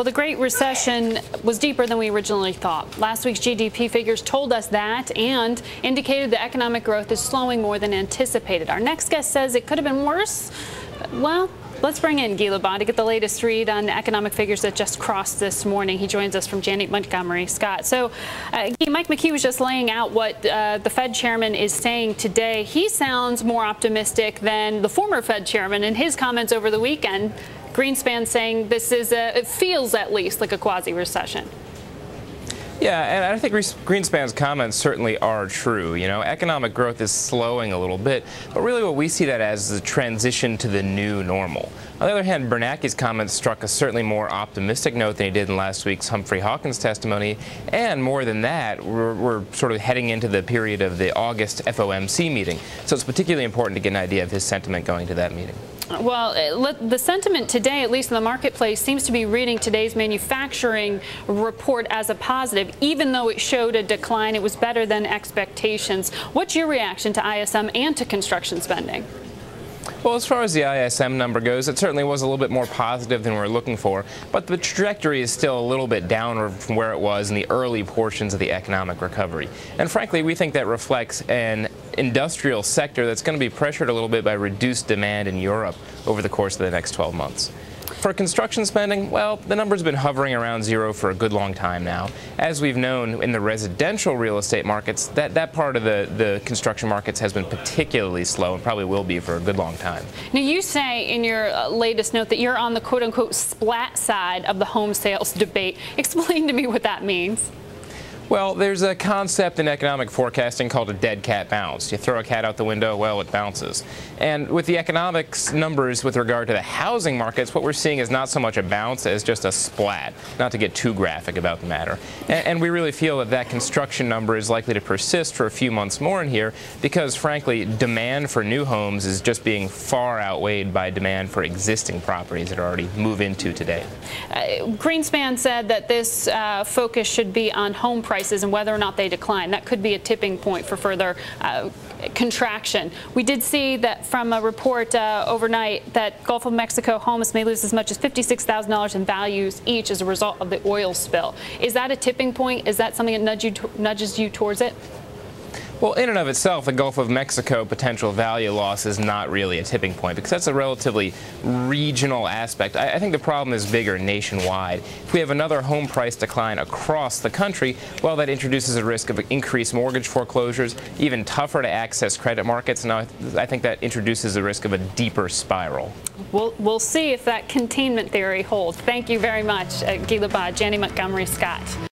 Well, the Great Recession was deeper than we originally thought. Last week's GDP figures told us that and indicated the economic growth is slowing more than anticipated. Our next guest says it could have been worse. Well, Let's bring in Guy to get the latest read on economic figures that just crossed this morning. He joins us from Janney Montgomery Scott. So, uh, Mike McKee was just laying out what uh, the Fed chairman is saying today. He sounds more optimistic than the former Fed chairman in his comments over the weekend. Greenspan saying this is a, it feels at least like a quasi recession. Yeah, and I think Greenspan's comments certainly are true. You know, economic growth is slowing a little bit, but really what we see that as is a transition to the new normal. On the other hand, Bernanke's comments struck a certainly more optimistic note than he did in last week's Humphrey Hawkins testimony, and more than that, we're, we're sort of heading into the period of the August FOMC meeting. So it's particularly important to get an idea of his sentiment going to that meeting. Well, uh, the sentiment today, at least in the marketplace, seems to be reading today's manufacturing report as a positive. Even though it showed a decline, it was better than expectations. What's your reaction to ISM and to construction spending? Well, as far as the ISM number goes, it certainly was a little bit more positive than we are looking for, but the trajectory is still a little bit downward from where it was in the early portions of the economic recovery. And frankly, we think that reflects an industrial sector that's going to be pressured a little bit by reduced demand in Europe over the course of the next 12 months. For construction spending, well, the number's been hovering around zero for a good long time now. As we've known in the residential real estate markets, that, that part of the, the construction markets has been particularly slow and probably will be for a good long time. Now, you say in your uh, latest note that you're on the quote unquote splat side of the home sales debate. Explain to me what that means. Well, there's a concept in economic forecasting called a dead cat bounce. You throw a cat out the window, well, it bounces. And with the economics numbers with regard to the housing markets, what we're seeing is not so much a bounce as just a splat, not to get too graphic about the matter. And, and we really feel that that construction number is likely to persist for a few months more in here because, frankly, demand for new homes is just being far outweighed by demand for existing properties that are already move into today. Uh, Greenspan said that this uh, focus should be on home prices prices and whether or not they decline. That could be a tipping point for further uh, contraction. We did see that from a report uh, overnight that Gulf of Mexico homes may lose as much as $56,000 in values each as a result of the oil spill. Is that a tipping point? Is that something that nudge you nudges you towards it? Well, in and of itself, the Gulf of Mexico potential value loss is not really a tipping point because that's a relatively regional aspect. I, I, think the problem is bigger nationwide. If we have another home price decline across the country, well, that introduces a risk of increased mortgage foreclosures, even tougher to access credit markets, and I, I think that introduces the risk of a deeper spiral. We'll, we'll see if that containment theory holds. Thank you very much, uh, Guy Lebas, Janney Montgomery Scott.